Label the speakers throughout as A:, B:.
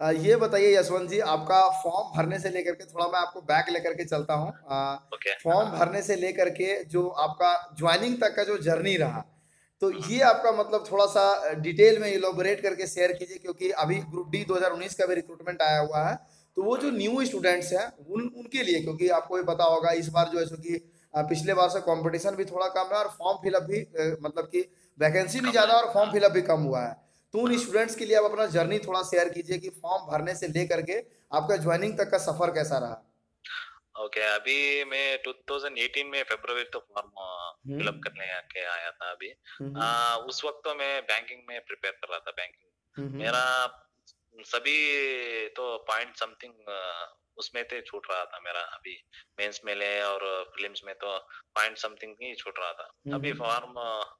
A: ये बताइए यशवंत जी आपका फॉर्म भरने से लेकर के थोड़ा मैं आपको बैक लेकर के चलता हूँ।
B: ओके
A: फॉर्म भरने से लेकर के जो आपका ज्वाइनिंग तक का जो जर्नी रहा तो ये आपका मतलब थोड़ा सा डिटेल में इलोबोरेट करके शेयर कीजिए क्योंकि अभी ग्रुप डी 2019 का भी रिक्रूटमेंट आया हुआ है। तो वो जो न्यू स्टूडेंट्स हैं उन उनके लिए क्योंकि आपको भी पता होगा इस बार जो है सो कि पिछले बार से कंपटीशन भी थोड़ा कम है और फॉर्म फिलअप भी मतलब कि वैकेंसी भी ज़्यादा और फॉर्म फिलअप भी कम हुआ है। तो उन स्टूडेंट्स के लिए आप अपना जर्नी थोड़ा शेयर कीजिए कि फॉर्म भरने से लेकर के आपका ज्वाइनिंग तक का सफ़र कैसा रहा?
B: ओके okay, अभी मैं 2018 में फरवरी तो फॉर्म फिलअप
A: हम्म।
B: करने के आया था अभी।
A: हम्म।
B: आ, उस वक्त तो मैं बैंकिंग में प्रिपेयर कर रहा था बैंकिंग
A: हम्म।
B: मेरा सभी तो पॉइंट समथिंग उसमें थे छूट रहा था मेरा अभी। मेंस में ले और फिल्म्स में तो पॉइंट समथिंग ही छूट रहा था। अभी
A: हम्म।
B: फॉर्म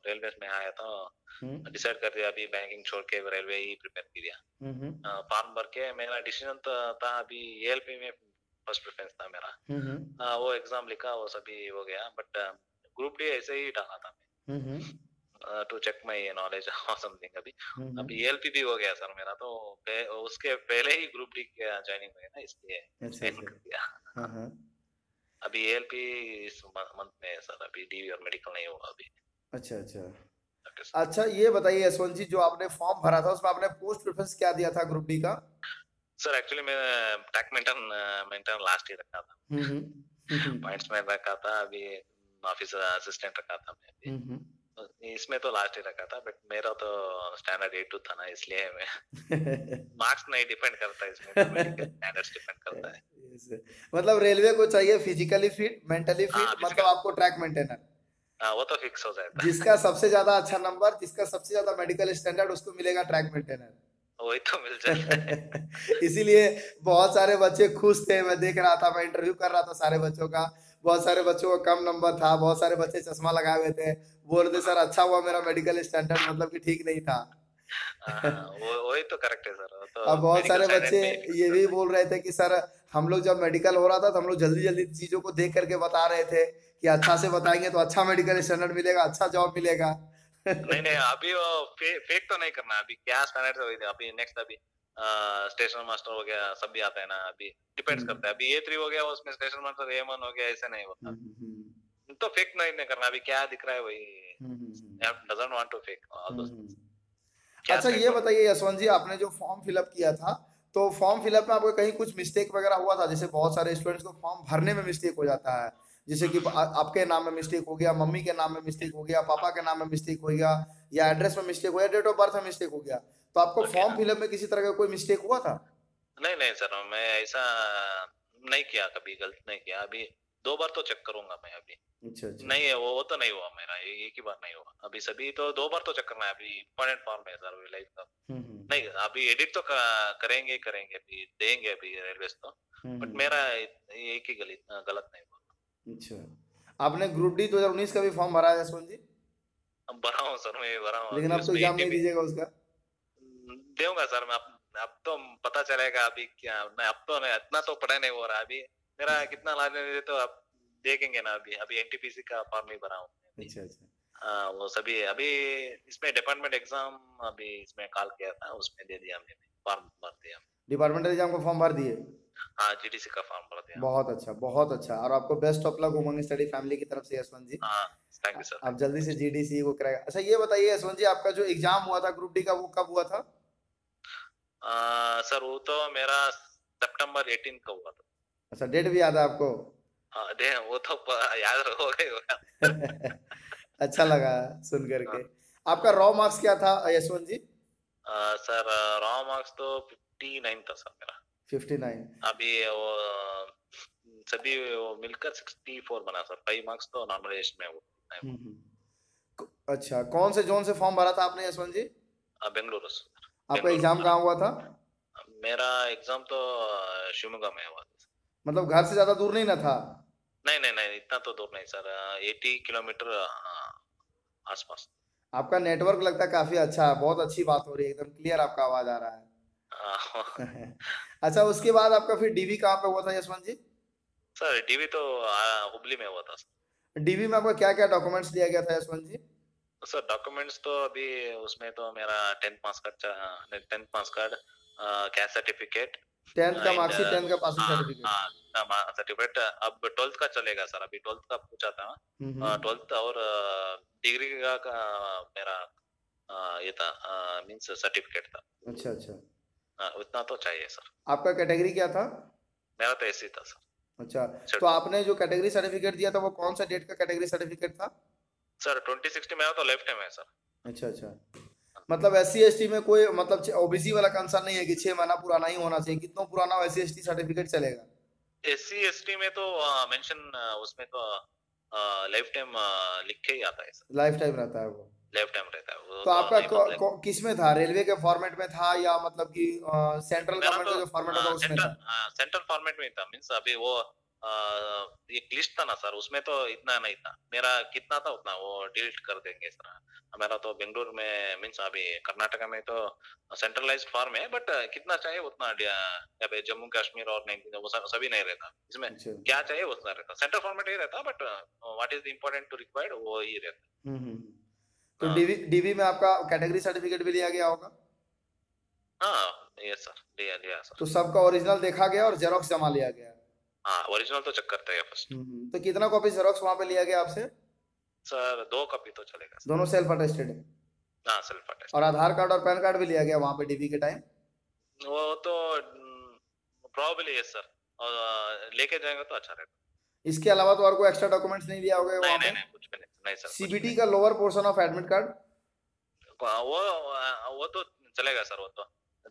B: रेलवे में आया तो
A: हम्म।
B: डिसाइड कर दिया अभी बैंकिंग छोड़ के रेलवे ही प्रिपेयर किया।
A: हम्म
B: फॉर्म भर के मेरा डिसीज़न तो था अभी एएलपी में फ़र्स्ट प्रेफरेंस था मेरा।
A: हम्म
B: वो एग्ज़ाम लिखा वो सभी हो गया बट ग्रुप डी ऐसे ही डाला था।
A: Hmm.
B: To check my knowledge और समथिंग अभी।
A: हम्म
B: अभी एएलपी भी हो गया सर मेरा तो पे- उसके पहले ही ग्रुप डी ज्वाइनिंग हुई ना इसलिए
A: अच्छा अच्छा। हाँ हाँ।
B: अभी एएलपी इस मंथ में है सर अभी डीवी और मेडिकल नहीं हुआ अभी।
A: अच्छा अच्छा। अच्छा ये बताइए यशवंत जी जो आपने फॉर्म भरा था उसमें आपने पोस्ट प्रेफरेंस क्या दिया था ग्रुप डी का?
B: सर एक्चुअली मैं टैक मेंटेन मेंटेन लास्ट ही रखा था।
A: हम्म हम्म हम्म।
B: पॉइंट्स में रखा था अभी ऑफ़िस असिस्टेंट रखा था मैं अभी।
A: हम्म।
B: इसमें तो लास्ट ही रखा था बट मेरा तो स्टैंडर्ड ए टू था ना इसलिए मैं मार्क्स नहीं डिपेंड करता इसमें तो स्टैंडर्ड्स डिपेंड करता है।
A: मतलब रेलवे को चाहिए फिजिकली फिट मेंटली फिट मतलब आपको ट्रैक मेंटेनर
B: हाँ वो तो फिक्स हो है।
A: जिसका सबसे ज़्यादा अच्छा नंबर जिसका सबसे ज़्यादा मेडिकल स्टैंडर्ड उसको मिलेगा ट्रैक मेंटेनर
B: वही तो मिल जाता है।
A: इसीलिए बहुत सारे बच्चे खुश थे मैं देख रहा था मैं इंटरव्यू कर रहा था सारे बच्चों का। बहुत सारे बच्चों का कम नंबर था बहुत सारे बच्चे चश्मा लगाए हुए थे। बोल रहे थे सर अच्छा हुआ मेरा मेडिकल स्टैंडर्ड मतलब कि ठीक नहीं था।
B: हाँ, वही तो करेक्ट है सर तो
A: अब बहुत सारे बच्चे ये भी बोल रहे थे कि सर हम लोग जब मेडिकल हो रहा था तो हम लोग जल्दी जल्दी चीज़ों को देख करके बता रहे थे कि अच्छा से बताएँगे तो अच्छा मेडिकल स्टैंडर्ड मिलेगा अच्छा जॉब मिलेगा।
B: नहीं नहीं अभी वो फे, फेक तो नहीं करना अभी क्या स्टैंडर्ड अभी नेक्स्ट अभी। स्टेशन मास्टर हो गया सब भी आता है ना अभी डिपेंड्स
A: हम्म।
B: करता है। अभी ए थ्री हो गया उसमें स्टेशन मास्टर ए वन हो गया ऐसा नहीं होता। तो फेक नहीं, नहीं करना अभी क्या दिख रहा है वही। डजंट वांट टू फेक
A: अच्छा ये बताइए यशवंत जी आपने जो फॉर्म फिलअप किया था तो फॉर्म फिलअप में आपको कहीं कुछ मिस्टेक वगैरह हुआ था? जैसे बहुत सारे स्टूडेंट्स को फॉर्म भरने में मिस्टेक हो जाता है। जैसे कि आपके नाम में मिस्टेक हो गया मम्मी के नाम में मिस्टेक हो गया पापा के नाम में मिस्टेक हो गया या एड्रेस में मिस्टेक हो गया डेट ऑफ़ बर्थ में मिस्टेक हो गया तो आपको फॉर्म फिलअप में किसी तरह का कोई मिस्टेक हुआ था?
B: नहीं नहीं सर मैं ऐसा नहीं किया कभी गलत नहीं किया। अभी दो बार तो चेक करूँगा मैं अभी।
A: अच्छा अच्छा।
B: नहीं है वो वो तो नहीं हुआ मेरा ये एक ही बार नहीं हुआ। अभी सभी तो दो बार तो चेक करना है अभी इंपॉर्टेंट फॉर्म है सर लाइफ का।
A: हम्म, हम्म,
B: नहीं अभी एडिट तो करेंगे करेंगे अभी देंगे अभी रेलवेज तो। बट
A: हम्म,
B: मेरा एक ही गलत गलत नहीं हुआ।
A: अच्छा। आपने ग्रुप डी 2019 का भी फॉर्म भरा है यशवंत जी?
B: भरा हूँ सर मैं भरा हूँ
A: लेकिन आप तो एग्ज़ाम नहीं दीजिएगा उसका।
B: दूँगा सर मैं अब तो पता चलेगा अभी क्या मैं अब तो नहीं इतना तो पढ़ा नहीं हो रहा अभी। मेरा कितना लाभ है तो अब देखेंगे ना अभी अभी एनटीपीसी का फॉर्म ही भरा हूँ।
A: अच्छा अच्छा।
B: हाँ वो सभी अभी इसमें डिपार्टमेंट एग्ज़ाम अभी इसमें कॉल किया था उसमें दे दिया हमने फॉर्म भर दिया।
A: डिपार्टमेंटल एग्ज़ाम का फॉर्म भर दिए?
B: हाँ जीडीसी का फॉर्म भर दिया
A: बहुत अच्छा बहुत अच्छा। और आपको best of luck Umang study family की तरफ़ से यशवंत जी।
B: हाँ थैंक यू सर
A: आप जल्दी से जीडीसी को कराएगा अच्छा ये बताइए यशवंत जी आपका जो एग्ज़ाम हुआ था ग्रुप डी का वो कब हुआ था?
B: सर वो तो मेरा सितंबर 18 का हुआ था।
A: अच्छा डेट भी याद है आपको?
B: हाँ दे वो तो याद हो गए होगा।
A: अच्छा लगा सुन करके। आपका रॉ मार्क्स क्या था यशवंत जी?
B: आ, सर रॉ मार्क्स तो 59 था सर मेरा।
A: 59
B: अभी वो सभी वो मिलकर 64 बना सर। फाइव मार्क्स तो नॉर्मलाइजेशन में वो
A: हम्म, हम्म। अच्छा कौन से जोन से फॉर्म भरा था आपने यशवंत जी?
B: बेंगलुरु से।
A: आपका एग्ज़ाम कहाँ हुआ था?
B: मेरा एग्ज़ाम तो शिवमोगा में हुआ था।
A: मतलब घर से ज़्यादा दूर नहीं ना था?
B: नहीं नहीं नहीं इतना तो दूर नहीं सर। एटी किलोमीटर आसपास।
A: आपका नेटवर्क लगता है काफ़ी अच्छा है बहुत अच्छी बात हो रही है एकदम क्लियर आपका आवाज़ आ रहा है। अच्छा उसके बाद आपका फिर डीवी कहाँ पे हुआ था यशवंत जी?
B: सर टीवी तो हुबली में हुआ था
A: डीवी में आपका क्या क्या डॉक्यूमेंट्स दिया गया था यशवंत जी?
B: सर डॉक्यूमेंट्स तो अभी उसमें तो मेरा tenth pass card tenth pass card caste certificate
A: tenth का मार्कशीट
B: uh,
A: टेंथ का पासिंग
B: हाँ
A: सर्टिफिकेट
B: हाँ सर्टिफिकेट अब ट्वेल्थ का चलेगा सर अभी ट्वेल्थ का पूछा था ट्वेल्थ और डिग्री का, का मेरा ये था मीन्स सर्टिफिकेट था।
A: अच्छा अच्छा।
B: हाँ, उतना तो चाहिए सर।
A: आपका कैटेगरी क्या था?
B: मेरा तो ऐसी था सर।
A: अच्छा तो आपने जो कैटेगरी सर्टिफिकेट दिया था वो कौन सा डेट का कैटेगरी सर्टिफिकेट था?
B: सर ट्वेंटी सिक्सटी मेरा तो लेफ़्ट टाइम है सर।
A: अच्छा अच्छा। मतलब एस सी एस टी में कोई मतलब ओबीसी वाला कंसर्न नहीं है कि छह महीना पुराना ही होना चाहिए कितना पुराना S C S T certificate चलेगा?
B: एस सी एस टी में तो मेंशन उसमें तो लाइफ टाइम लिख के ही आता है सर।
A: लाइफ टाइम रहता है वो।
B: लाइफ
A: तो आपका
B: नहीं
A: को-
B: बदलेगा।
A: को- किसमें था? रेलवे के फॉर्मेट में था या मतलब कि सेंट्रल गवर्नमेंट का जो फॉर्मेट होता उसमें
B: सेंट्रल
A: था?
B: सेंट्रल फॉर्मेट में था मीन्स अभी वो एक लिस्ट था ना सर उसमें तो इतना नहीं था। मेरा कितना था उतना वो डिलीट कर देंगे सर मेरा तो बेंगलुरु में मीन्स अभी कर्नाटका में तो सेंट्रलाइज फॉर्म है बट कितना चाहिए उतना जम्मू कश्मीर और नहीं वो सभी नहीं रहता। इसमें
A: अच्छा।
B: क्या चाहिए उतना रहता। सेंट्रल फॉर्मेट ही रहता but what is important to required वो ही रहता।
A: हम्म, हम्म, हम्म। तो
B: हाँ।
A: डीवी डीवी में आपका कैटेगरी सर्टिफिकेट भी लिया गया होगा?
B: हाँ यस सर लिया लिया सर
A: तो सबका ओरिजिनल देखा गया और जेरोक्स जमा लिया गया?
B: हाँ ओरिजिनल तो चेक करते हैं फ़र्स्ट
A: हम्म, हम्म। तो कितना कॉपी जेरोक्स वहाँ पे लिया गया आपसे?
B: सर दो कॉपी तो चलेगा
A: दोनों सेल्फ अटेस्टेड है।
B: हाँ सेल्फ अटेस्ट
A: और आधार कार्ड और पैन कार्ड भी लिया गया वहाँ पे डीवी के टाइम
B: वो तो प्रॉब्ली है सर और लेके जाएँगे तो अच्छा रहेगा।
A: इसके अलावा तो और कोई एक्स्ट्रा डॉक्यूमेंट्स नहीं लिया होगा
B: नहीं नहीं नहीं कुछ भी नहीं नहीं सर
A: सीबीटी का lower portion of admit card
B: वो वो तो चलेगा सर वो तो।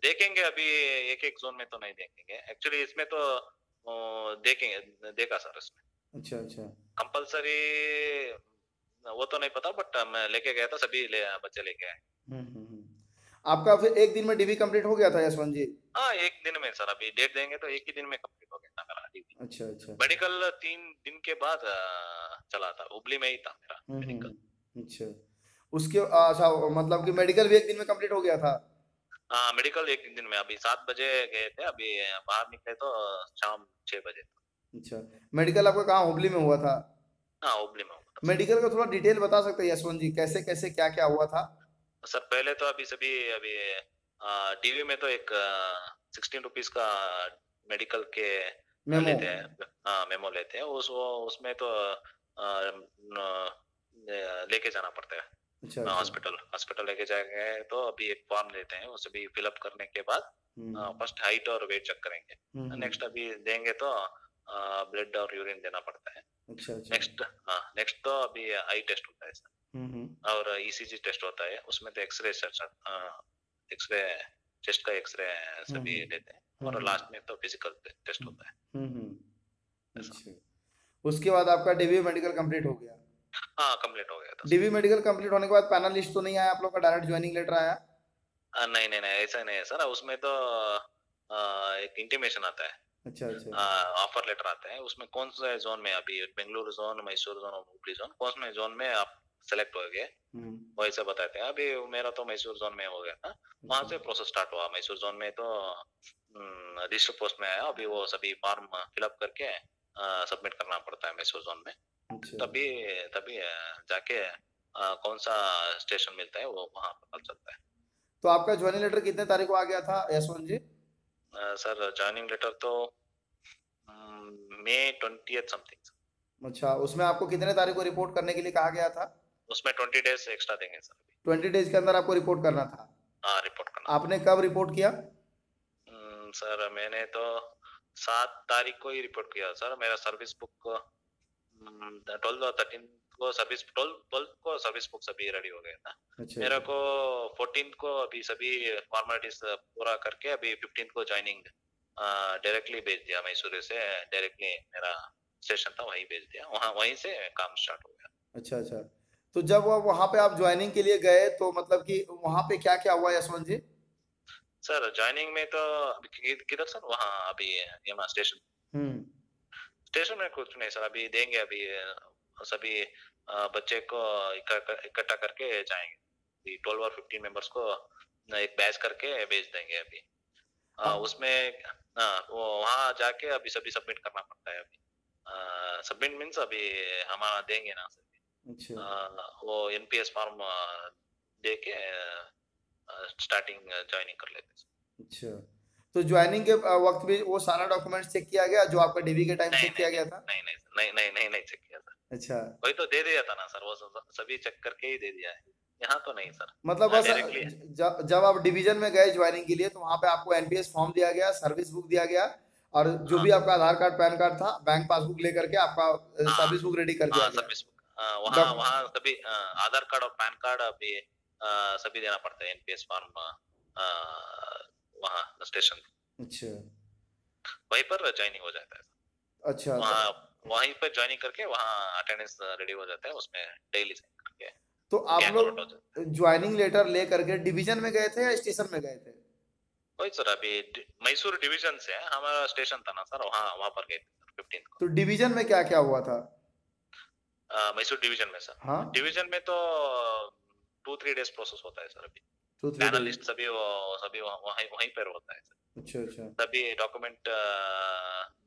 B: देखेंगे अभी एक एक जोन में तो नहीं देखेंगे। एक्चुअली इसमें तो देखेंगे देखा सर इसमें।
A: अच्छा अच्छा।
B: कंपलसरी वो तो नहीं पता बट मैं लेके गया था सभी ले, बच्चे लेके आए।
A: हम्म, हम्म। आपका फिर एक दिन में डीवी कंप्लीट हो गया था यशवंत जी?
B: हाँ एक दिन में सर अभी डेट देंगे तो एक ही दिन में कंप्लीट हो गया था मेरा डिग्री
A: अच्छा अच्छा।
B: मेडिकल तीन दिन के बाद चला था हुबली में ही था मेरा
A: हम्म,
B: मेडिकल
A: हम्म, अच्छा। उसके अच्छा मतलब कि मेडिकल भी एक दिन में कंप्लीट हो गया था?
B: हाँ मेडिकल एक दिन में अभी सात बजे गए थे अभी बाहर निकले तो शाम छह बजे
A: अच्छा मेडिकल आपका कहाँ हुबली में हुआ था?
B: हाँ हुबली में हुआ
A: मेडिकल का थोड़ा डिटेल बता सकते हैं यशवंत जी कैसे कैसे क्या क्या हुआ था?
B: सर पहले तो अभी सभी अभी डीवी में तो एक सिक्सटीन रुपीज़ का मेडिकल के
A: मेमो
B: लेते हैं। हाँ मेमो लेते हैं। उस वो उसमें तो लेके जाना पड़ता है।
A: अच्छा अच्छा।
B: हॉस्पिटल हॉस्पिटल लेके जाएँगे तो अभी एक फॉर्म लेते हैं। उसे भी फिलअप करने के बाद
A: हम्म,
B: फ़र्स्ट हाइट और वेट चेक करेंगे।
A: हम्म, हम्म,
B: नेक्स्ट अभी देंगे तो ब्लड और यूरिन देना पड़ता है।
A: अच्छा अच्छा।
B: नेक्स्ट हाँ नेक्स्ट तो अभी आई टेस्ट होता है सर
A: हम्म, हम्म,
B: और ईसीजी टेस्ट होता है उसमें तो x ray x ray chest का एक्सरे सभी
A: हम्म,
B: लेते हैं और
A: हम्म,
B: लास्ट में तो फ़िज़िकल टेस्ट होता है।
A: हम्म, हम्म, अच्छा। उसके बाद आपका डीवी मेडिकल कंप्लीट हो गया।
B: हाँ कंप्लीट हो गया था।
A: डीवी मेडिकल कंप्लीट होने के बाद पैनल लिस्ट तो नहीं आया आप लोग का डायरेक्ट ज्वाइनिंग लेटर आया?
B: आ, नहीं नहीं नहीं ऐसा नहीं है सर उसमें तो आ, एक इंटीमेशन आता है।
A: अच्छा अच्छा।
B: ऑफ़र लेटर आता है उसमें कौन से जोन में अभी? बेंगलुरु जोन मैसूर जोन और हुबली जोन कौन से जोन में आप सेलेक्ट हो गए।
A: हम्म,
B: वैसे बताते हैं। अभी मेरा तो मैसूर जोन में हो गया था। वहाँ से
A: अच्छा,
B: प्रोसेस स्टार्ट हुआ। मैसूर जोन में तो रजिस्टर पोस्ट में आया। अभी वो सभी फॉर्म फिलअप करके सबमिट करना पड़ता है मैसूर जोन में।
A: अच्छा।
B: तभी तभी जाके अ, कौन सा स्टेशन मिलता है वो वहाँ पता चलता है।
A: तो आपका ज्वाइनिंग लेटर कितने तारीख को आ गया था Yashwant ji?
B: Sir joining letter तो मई ट्वेंटी समथिंग
A: अच्छा उसमें आपको कितने तारीख को रिपोर्ट करने के लिए कहा गया था?
B: उसमें ट्वेंटी डेज़ एक्स्ट्रा देंगे सर
A: ट्वेंटी डेज़ के अंदर आपको रिपोर्ट करना था?
B: हाँ रिपोर्ट करना
A: आपने कब रिपोर्ट किया?
B: हम्म, सर मैंने तो सात तारीख को ही रिपोर्ट किया सर। मेरा सर्विस बुक ट्वेल्व और थर्टीन को सर्विस ट्वेल्व ट्वेल्व को सर्विस बुक सभी रेडी हो गया था।
A: अच्छा।
B: मेरे को फोर्टीन को अभी सभी फॉर्मेलिटीज पूरा करके अभी फिफ्टीन को ज्वाइनिंग डायरेक्टली भेज दिया मैसूर से। डायरेक्टली मेरा स्टेशन था वहीं भेज दिया। वहाँ वहीं से काम स्टार्ट हो गया।
A: अच्छा अच्छा। तो जब वो वहाँ पे आप ज्वाइनिंग के लिए गए तो मतलब कि वहाँ पे क्या क्या हुआ यशवंत जी?
B: सर ज्वाइनिंग में तो किधर सर? वहाँ अभी यहाँ स्टेशन
A: हम्म।
B: स्टेशन में कुछ नहीं सर अभी देंगे अभी सभी बच्चे को इकट्ठा करके जाएँगे। ट्वेल्व और फिफ्टीन मेंबर्स को एक बैच करके भेज देंगे अभी।
A: हाँ।
B: उसमें वहाँ जाके अभी सभी सबमिट करना पड़ता है अभी। सबमिट मीन्स अभी हमारा देंगे ना सर।
A: अच्छा।
B: वो एनपीएस फॉर्म दे के स्टार्टिंग ज्वाइनिंग कर लेते हैं।
A: अच्छा। तो ज्वाइनिंग के वक्त भी वो सारा डॉक्यूमेंट चेक किया गया जो आपका डीवी के टाइम चेक किया गया था?
B: नहीं नहीं नहीं नहीं नहीं नहीं चेक किया सर
A: अच्छा।
B: वही तो दे दिया था ना सर वो सभी चेक करके ही दे दिया है। यहाँ तो नहीं सर।
A: मतलब बस। जब आप डिवीज़न में गए ज्वाइनिंग के लिए तो वहाँ पे आपको एनपीएस फॉर्म दिया गया सर्विस बुक दिया गया और जो
B: हाँ। भी।
A: आपका आधार कार्ड पैन कार्ड था बैंक पासबुक लेकर के आपका। सर्विस बुक रेडी कर दिया
B: हाँ सर्विस बुक वहाँ वहाँ सभी आधार कार्ड और पैन कार्ड अभी सभी देना पड़ता है एनपीएस फॉर्म वहाँ स्टेशन
A: अच्छा
B: वहीं पर ज्वाइनिंग हो जाता है
A: अच्छा
B: वहाँ वहीं पर ज्वाइनिंग करके वहाँ अटेंडेंस रेडी हो जाता है उसमें डेली साइन करके
A: तो आप लोग
B: आउट हो जाता है
A: ज्वाइनिंग लेटर ले करके डिवीज़न में गए थे या स्टेशन में गए थे
B: वही सर अभी डि- मैसूर डिवीज़न से हमारा स्टेशन था ना सर वहाँ वहाँ पर गए थे फिफ्टीन को
A: तो डिवीज़न में क्या क्या हुआ था
B: मैसूर डिवीज़न में सर।
A: हाँ?
B: डिवीज़न में तो टू थ्री डेज़ प्रोसेस होता है सर अभी।
A: टू थ्री
B: पैनलिस्ट सभी वो- सभी वहाँ- वहीं पर होता है सर।
A: अच्छा अच्छा।
B: सभी डॉक्यूमेंट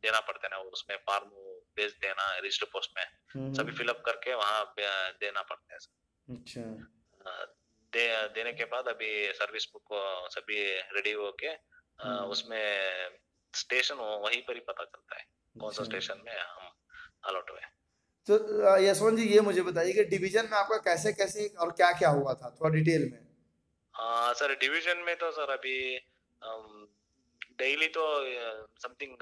B: देना पड़ता है ना उसमें फॉर्म भेज देना रजिस्टर पोस्ट में।
A: हम्म,
B: सभी फिलअप करके वहाँ देना पड़ता है सर।
A: अच्छा।
B: दे देने के बाद अभी सर्विस बुक सभी रेडी होके अ,
A: हम्म।
B: उसमें स्टेशन वहीं पर ही पता चलता है कौन सा
A: अच्छा।
B: स्टेशन में हम
A: तो यशवंत जी ये मुझे बताइए कि डिवीज़न में आपका कैसे कैसे और क्या क्या हुआ था थोड़ा डिटेल में?
B: हाँ सर डिवीज़न में तो सर अभी डेली तो समथिंग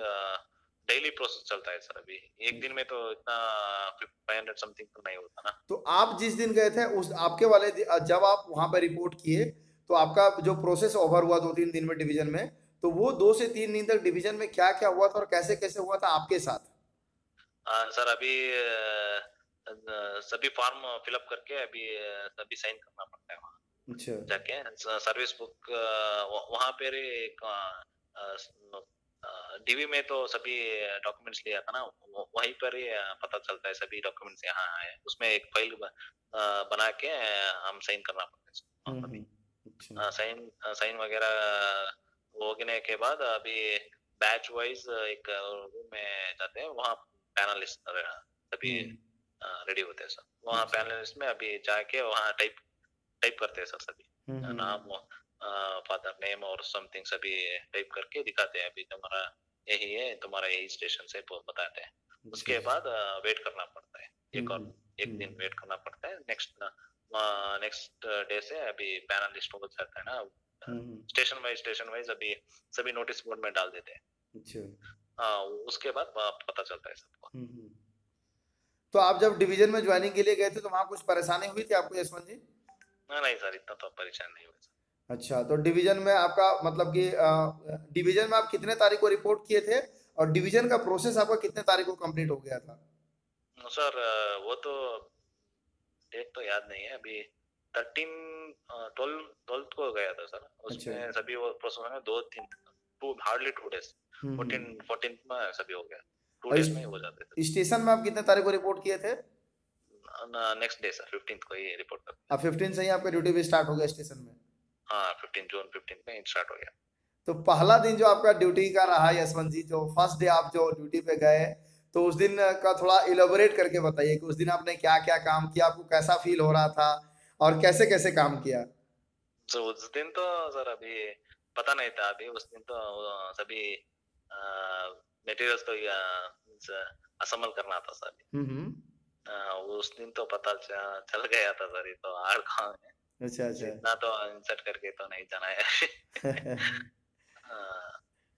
B: डेली प्रोसेस चलता है सर अभी। एक दिन में तो इतना फाइव हंड्रेड समथिंग तो नहीं होता ना।
A: तो आप जिस दिन गए थे उस आपके वाले जब आप वहाँ पर रिपोर्ट किए तो आपका जो प्रोसेस ओवर हुआ दो तीन दिन में डिवीज़न में तो वो दो से तीन दिन तक डिवीज़न में क्या क्या हुआ था और कैसे कैसे हुआ था आपके साथ?
B: हाँ सर अभी अ, सभी फॉर्म फिलअप करके अभी अ, सभी साइन करना पड़ता है वहाँ।
A: अच्छा।
B: जाके सर्विस बुक वहाँ पे रे एक डीवी में तो सभी डॉक्यूमेंट्स लिया था ना वहीं पर ही अ, पता चलता है सभी डॉक्यूमेंट्स यहाँ आए उसमें एक फ़ाइल बना के अ, हम साइन करना पड़ता है
A: हम्म, हम्म, अच्छा।
B: साइन साइन वगैरह होने के बाद अभी बैच वाइज एक रूम में जाते हैं। वहाँ पैनलिस्ट सभी
A: हम्म,
B: रेडी होते हैं सर वहाँ। पैनलिस्ट में अभी जाके वहाँ टाइप टाइप करते हैं सर सभी।
A: हम्म, हम्म,
B: नाम फादर नेम और समथिंग सभी टाइप करके दिखाते हैं। अभी तुम्हारा यही है तुम्हारा यही स्टेशन से बताते हैं। उसके बाद वेट करना पड़ता है। एक और
A: हम्म,
B: एक दिन
A: हम्म,
B: वेट करना पड़ता है। नेक्स्ट नेक्स्ट डे से अभी पैनलिस्ट हो जाता है ना।
A: हम्म,
B: स्टेशन वाइज स्टेशन वाइज अभी सभी नोटिस बोर्ड में डाल देते हैं।
A: अच्छा।
B: हाँ उसके बाद पता चलता है सबको
A: हम्म, हम्म। तो आप जब डिवीज़न में ज्वाइनिंग के लिए गए थे तो वहाँ कुछ परेशानी हुई थी आपको यशवंत जी?
B: नहीं नहीं सर इतना तो परेशान नहीं हुआ
A: अच्छा तो डिवीज़न में आपका मतलब कि डिवीज़न में आप कितने तारीख को रिपोर्ट किए थे? और डिवीज़न का प्रोसेस आपका कितने तारीख को कंप्लीट हो गया था?
B: सर वो तो डेट तो याद नहीं है अभी थर्टीन ट्वेल्व ट्वेल्थ को गया था सर। उसमें
A: अच्छा।
B: सभी वो प्रोसेस में दो तीन टू हार्डली टू डेज़
A: हम्म,
B: फोर्टीन
A: हम्म।
B: फोर्टीन में सभी हो गया। टू डेज़ में हो जाते थे।
A: स्टेशन में आप कितने तारीख को रिपोर्ट किए थे?
B: नेक्स्ट डे सर फिफ्टीन को ही रिपोर्ट कर
A: अब फिफ्टीन से ही आपका ड्यूटी भी स्टार्ट हो गया स्टेशन में?
B: हाँ फिफ्टीन जून फिफ्टीन में स्टार्ट हो गया।
A: तो पहला दिन जो आपका ड्यूटी का रहा यशवंत जी जो फ़र्स्ट डे आप जो ड्यूटी पे गए तो उस दिन का थोड़ा इलेबोरेट करके बताइए कि उस दिन आपने क्या क्या काम किया आपको कैसा फील हो रहा था और कैसे कैसे काम किया?
B: तो उस दिन तो सर अभी पता नहीं था अभी उस दिन तो सभी मटेरियल्स तो असम्बल करना था सर
A: हम्म हम्म,
B: उस दिन तो पता चल गया था सर ये तो हार्ड काम है?
A: अच्छा अच्छा।
B: इतना तो इंसर्ट करके तो नहीं जाना है।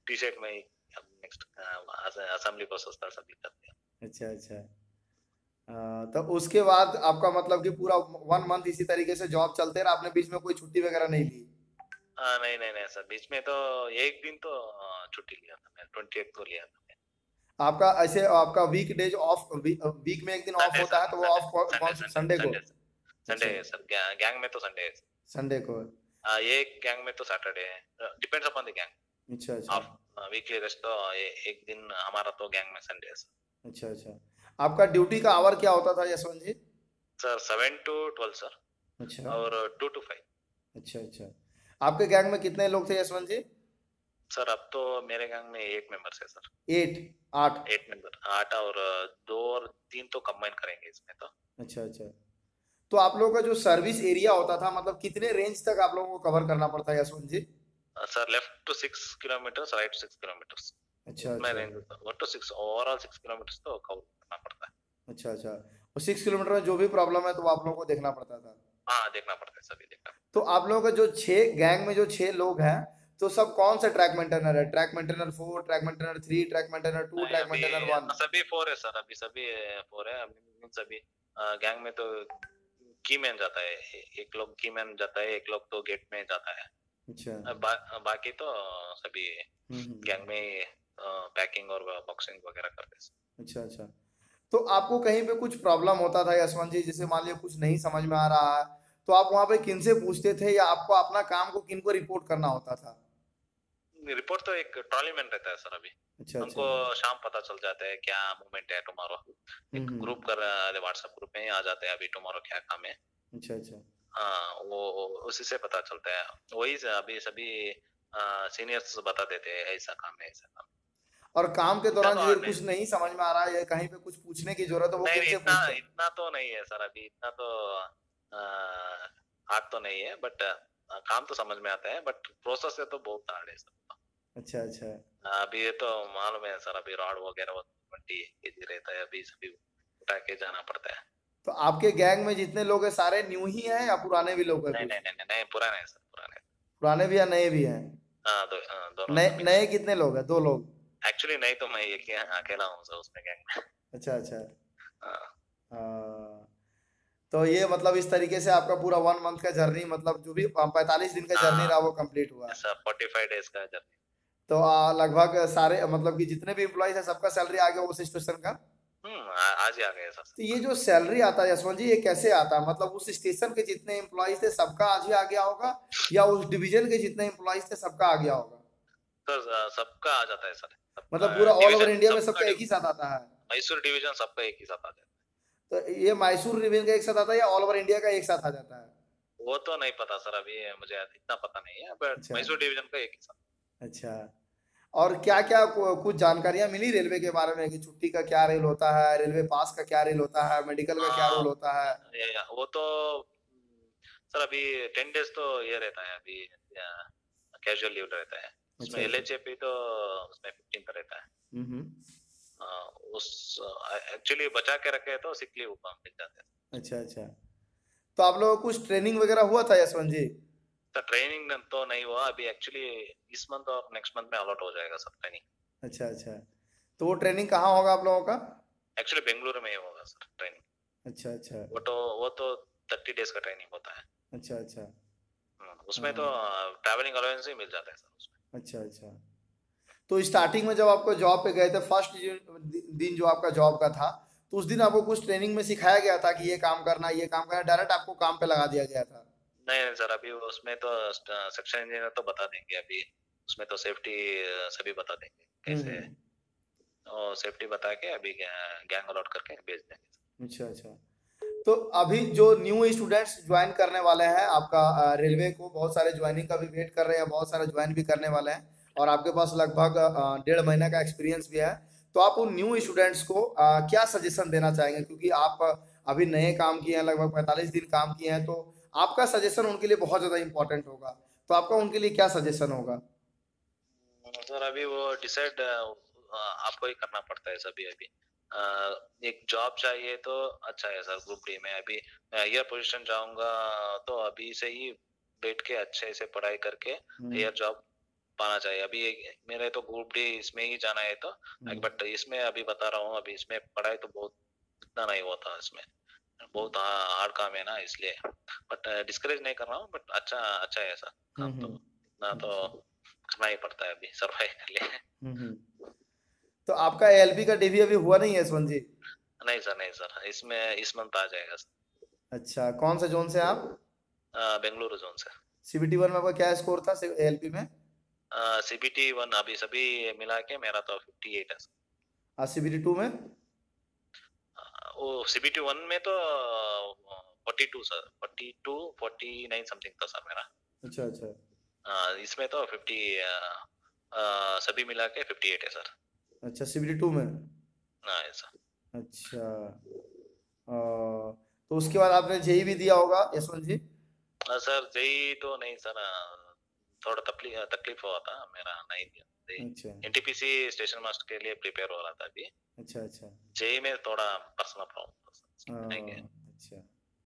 B: टी शर्ट में ही अब नेक्स्ट असेंबली प्रोसेस था सभी करते हैं
A: अच्छा अच्छा। तो उसके बाद आपका मतलब कि पूरा वन मंथ इसी तरीके से जॉब चलते रहा? आपने बीच में कोई छुट्टी वगैरह नहीं ली?
B: हाँ, नहीं नहीं नहीं सर बीच में तो एक दिन तो छुट्टी लिया था मैं ट्वेंटी एट को लिया था
A: आपका ऐसे आपका वीक डेज़ ऑफ़ वीक में एक दिन ऑफ़ होता है तो वो ऑफ़ कौन संडे को?
B: संडे है सर गैंग में तो संडे है
A: संडे को।
B: हाँ, ये गैंग में तो सैटरडे है। डिपेंड्स अपॉन द गैंग
A: अच्छा अच्छा।
B: ऑफ़ वीकली रेस्ट तो ये- एक दिन हमारा तो गैंग में संडे है सर
A: अच्छा अच्छा। आपका ड्यूटी का आवर क्या होता था Yashwant ji?
B: Sir seven to twelve sir
A: अच्छा।
B: और टू टू फाइव
A: अच्छा अच्छा। आपके गैंग में कितने लोग थे यशवंत जी
B: सर अब तो मेरे गैंग में एट मेंबर्स है सर।
A: एट आठ।
B: एट मेंबर आठ और दो और तीन तो कंबाइन करेंगे इसमें तो।
A: अच्छा अच्छा। तो आप लोगों का जो सर्विस एरिया होता था मतलब कितने रेंज तक आप लोगों को कवर करना पड़ता है Yashwant ji
B: sir left to six kilometre right six kilometre
A: अच्छा
B: मैं
A: अच्छा।
B: Range one two six overall six kilometre तो कवर करना पड़ता है।
A: अच्छा अच्छा। और सिक्स किलोमीटर में जो भी प्रॉब्लम है तो आप लोगों को देखना पड़ता था।
B: हाँ देखना पड़ता है सभी देखना
A: तो आप लोगों का जो छह गैंग में जो छह लोग हैं तो सब कौन सा ट्रैक मेंटेनर है? Track maintainer four track maintainer three track maintainer two track maintainer one
B: सभी फोर है सर अभी सभी फोर है। अभी सभी गैंग में तो की मैन जाता है एक लोग की मैन जाता है एक लोग तो गेट में जाता है।
A: अच्छा।
B: बा, बाकी तो सभी
A: हम्म, हम्म,
B: गैंग में पैकिंग और बॉक्सिंग वगैरह करते हैं।
A: अच्छा अच्छा। तो आपको कहीं पे कुछ प्रॉब्लम होता था यशवंत जी जैसे मान लिया कुछ नहीं समझ में आ रहा है? तो आप वहाँ पे किन से पूछते थे या आपको अपना काम को किन को रिपोर्ट करना होता था?
B: रिपोर्ट तो एक ट्रॉली मैन रहता है सर अभी।
A: अच्छा
B: हमको
A: अच्छा
B: शाम पता चल जाता है क्या मूवमेंट है टुमारो
A: हम्म,
B: एक
A: हम्म,
B: ग्रुप कर व्हाट्सएप ग्रुप में आ जाते हैं अभी टुमारो क्या काम है।
A: अच्छा अच्छा।
B: हाँ वो उसी से पता चलता है। वही से अभी सभी सीनियर्स बता देते हैं ऐसा काम है ऐसा काम।
A: और काम के दौरान
B: तो
A: जो कुछ नहीं समझ में आ रहा है कहीं पे कुछ पूछने की ज़रूरत है वो
B: नहीं इतना इतना तो नहीं है सर अभी इतना तो हार्ड तो नहीं है बट काम तो समझ में आता है बट प्रोसेस है तो बहुत हार्ड है सर
A: अच्छा अच्छा।
B: अभी ये तो मालूम है सर अभी रॉड वगैरह ट्वेंटी के जी रहता है अभी सभी उठा के जाना पड़ता है।
A: तो आपके गैंग में जितने लोग हैं सारे न्यू ही हैं या पुराने भी लोग हैं
B: नहीं नहीं नहीं नहीं, पुराने है सर पुराने।
A: पुराने भी या नए भी हैं?
B: हाँ दो, हाँ, दोनों
A: नए नए कितने लोग हैं? दो लोग।
B: एक्चुअली नहीं तो मैं एक अकेला हूँ सर उसमें गैंग में।
A: अच्छा अच्छा।
B: हाँ,
A: तो ये मतलब इस तरीके से आपका पूरा वन मंथ का जर्नी मतलब जो भी पैंतालीस दिन का जर्नी
B: हाँ।
A: रहा वो कंप्लीट हुआ।
B: डेज़ का जर्नी
A: तो लगभग सारे मतलब कि जितने भी एम्प्लॉयज़ है सबका सैलरी आ गया उस स्टेशन का?
B: हम्म आज ही आ सर
A: तो ये जो सैलरी आता है यशवंत जी ये कैसे आता है? मतलब उस स्टेशन के जितने एम्प्लॉयज़ थे सबका आज ही आ गया होगा? या उस डिवीज़न के जितने एम्प्लॉयज़ थे सबका आ गया होगा?
B: सर सबका आ जाता है सर।
A: मतलब पूरा ऑल ओवर इंडिया में
B: सबका
A: एक ही साथ आता है?
B: मैसूर डिवीज़न सबका एक ही साथ आ जाता
A: तो ये मैसूर डिवीज़न का एक साथ आता है या ऑल ओवर इंडिया का एक साथ आ जाता है?
B: है वो तो नहीं पता सर अभी मुझे इतना पता नहीं है बट
A: अच्छा।
B: मैसूर डिवीज़न का एक ही साथ।
A: अच्छा। और क्या क्या कुछ जानकारियाँ मिली रेलवे के बारे में कि छुट्टी का क्या रेल होता है रेलवे पास का क्या रेल होता है मेडिकल का क्या
B: हाँ।
A: रोल होता है?
B: ये- ये- वो तो सर अभी टेन डेज़ तो ये रहता है अभी कैजुअल लीव रहता है। उसमें
A: अच्छा,
B: एल तो उसमें फिफ्टीन रहता है।
A: हम्म।
B: हाँ, उस एक्चुअली बचा के रखे तो सिक लीव मिल जाते हैं।
A: अच्छा अच्छा। तो आप लोगों को कुछ ट्रेनिंग वगैरह हुआ था यशवंत जी
B: तो ट्रेनिंग तो नहीं हुआ अभी एक्चुअली इस मंथ और नेक्स्ट मंथ में अलॉट हो जाएगा सब ट्रेनिंग
A: अच्छा अच्छा। तो वो ट्रेनिंग कहाँ होगा आप लोगों का?
B: एक्चुअली बेंगलुरु में ही होगा सर ट्रेनिंग
A: अच्छा अच्छा।
B: वो तो वो तो थर्टी डेज़ का ट्रेनिंग होता है।
A: अच्छा अच्छा।
B: हम्म, उसमें तो ट्रैवलिंग अलाउंस ही मिल जाता है सर उसमें।
A: अच्छा अच्छा। तो स्टार्टिंग में जब आपको जॉब पे गए थे फ़र्स्ट दिन जो आपका जॉब का था तो उस दिन आपको कुछ ट्रेनिंग में सिखाया गया था कि ये काम करना ये काम करना डायरेक्ट आपको काम पे लगा दिया गया था?
B: नहीं नहीं सर अभी उसमें तो सेक्शन इंजीनियर तो बता देंगे अभी उसमें तो सेफ्टी सभी बता देंगे कैसे
A: हम्म,
B: और सेफ्टी बता के अभी गैंग अलॉट करके भेज देंगे
A: अच्छा अच्छा। तो अभी जो न्यू स्टूडेंट्स ज्वाइन करने वाले हैं आपका रेलवे को बहुत सारे ज्वाइनिंग का भी वेट कर रहे हैं बहुत सारे ज्वाइन भी करने वाले हैं और आपके पास लगभग डेढ़ महीने का एक्सपीरियंस भी है तो आप उन न्यू स्टूडेंट्स को अ, क्या सजेशन देना चाहेंगे? क्योंकि आप अभी नए काम किए हैं लगभग पैंतालीस दिन काम किए हैं तो आपका सजेशन उनके लिए बहुत ज़्यादा इंपॉर्टेंट होगा। तो आपका उनके लिए क्या सजेशन होगा?
B: सर अभी वो डिसाइड आपको ही करना पड़ता है सभी अभी। एक जॉब चाहिए तो अच्छा है सर ग्रुप डी में। अभी हायर पोजीशन जाऊँगा तो अभी से ही बैठ के अच्छे से पढ़ाई करके
A: हम्म,
B: हायर जॉब पाना चाहिए। अभी मेरे तो ग्रुप डी इसमें ही जाना है तो
A: हम्म,
B: बट इसमें अभी बता रहा हूँ अभी इसमें पढ़ाई तो बहुत इतना नहीं होता इसमें। बहुत हार्ड काम है ना इसलिए। बट डिस्करेज नहीं कर रहा हूँ बट अच्छा अच्छा है सर काम
A: हम्म,
B: तो।
A: हम्म,
B: इतना तो करना ही पड़ता है अभी सर्वाइव के लिए।
A: हम्म, हम्म। तो आपका एलपी का डिवी अभी हुआ नहीं है यशवंत जी?
B: नहीं सर नहीं सर इसमें इस मंथ आ जाएगा
A: अच्छा कौन से जोन से आप?
B: बेंगलुरु जोन से।
A: सीबीटी वन में आपका क्या स्कोर था एलपी में?
B: सीबीटी वन अभी सभी मिला के मेरा तो फिफ्टी एट है.
A: और सीबीटी टू में?
B: वो सीबीटी वन में तो forty two sir. Forty two forty nine something था सर मेरा।
A: अच्छा अच्छा।
B: इसमें तो फिफ्टी सभी मिला के फिफ्टी एट है सर।
A: अच्छा सीबीटी टू में?
B: हाँ सर
A: अच्छा। अ, तो उसके बाद आपने जेई भी दिया होगा यशवंत जी?
B: सर जेई तो नहीं सर थोड़ा तकलीफ़ तकलीफ़ हुआ था मेरा नहीं दिया।
A: अच्छा।
B: एनटीपीसी स्टेशन मास्टर के लिए प्रिपेयर हो रहा था अभी।
A: अच्छा अच्छा।
B: जेई में थोड़ा पर्सनल प्रॉब्लम था
A: हाँ, अच्छा।